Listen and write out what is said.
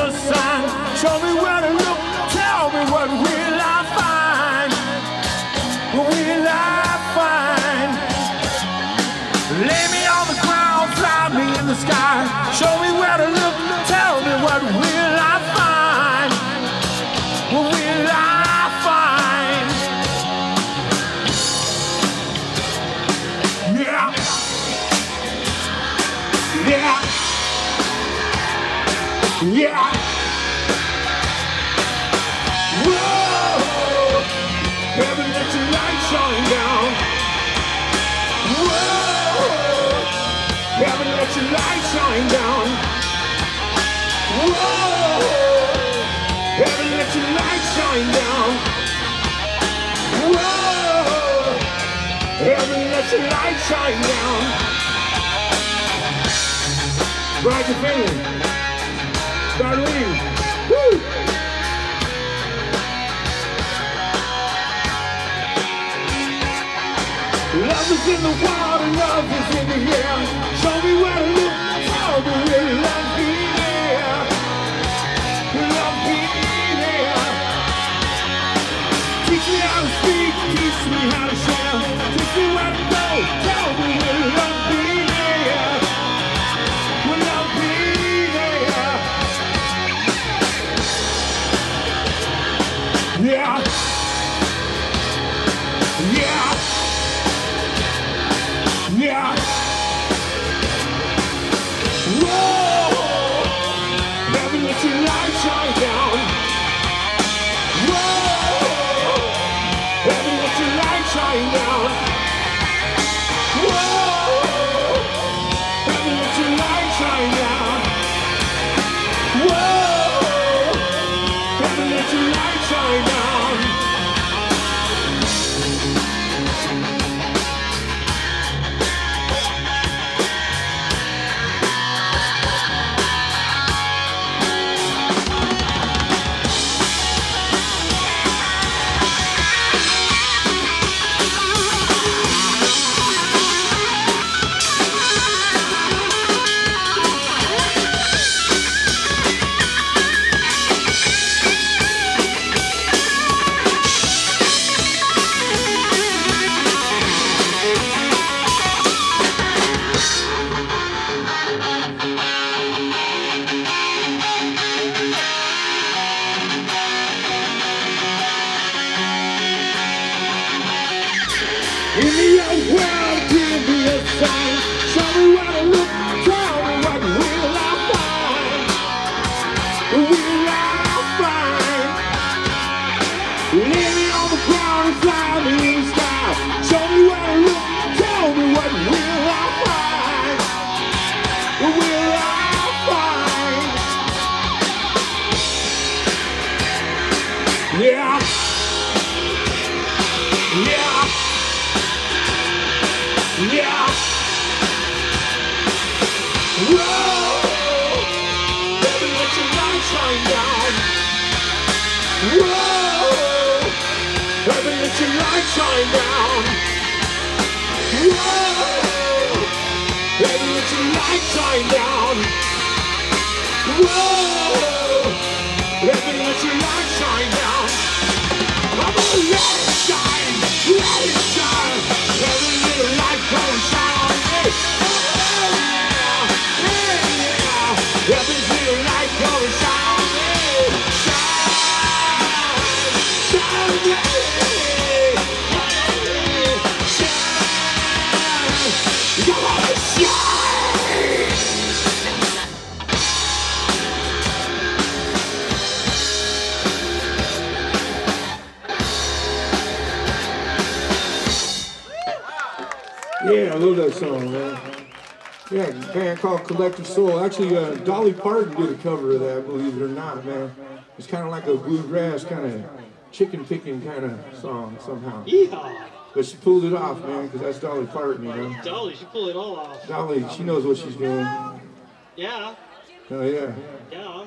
a sign. Show me where to look. Tell me what will I find? What will I find? Lay me on the ground, fly me in the sky. Show me where to look. Tell me what will I find? What will I find? Yeah. Yeah. Yeah. Heaven, let your light shine down. Bright your feeling. Darlene. Woo! Love is in the water, love is in the air. Show me where to look, tell me where love be there. Love be there. Teach me how to speak, teach me how to Yeah. On the ground and in. Show me tell me what will I find? Will I find? Yeah. Yeah. Yeah. Whoa. Baby, let your shine down. Whoa. Baby, let your light shine down. Whoa. Baby, light shine down. Whoa. Baby, light shine down. Come on, Yeah, I love that song, man. Yeah, a band called Collective Soul. Actually, uh, Dolly Parton did a cover of that, believe it or not, man. It's kind of like a bluegrass kind of chicken picking kind of song somehow. Yeehaw! But she pulled it off, man, because that's Dolly Parton, you know. Dolly, she pulled it all off. Dolly, she knows what she's doing. Yeah, Oh, yeah. yeah.